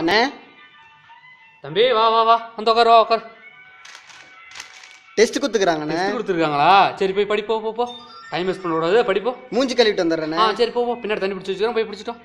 அண்ணே. தம்பி வா வா வா. வந்து உட்காரு வா உட்காரு டெஸ்ட் குத்துக்குறாங்கண்ணே டெஸ்ட் கொடுத்துருக்காங்களா? சரி போய் படிப்போ போ போ. டைம் வேஸ்ட் பண்ணக்கூடாது படிப்போ மூஞ்சி கழுவிட்டு வந்துடுறேண்ணே. ஆ சரி போ போ. பின்னாடி தண்ணி பிடிச்சி வச்சுக்கிறோம் போய் பிடிச்சிட்டோம்.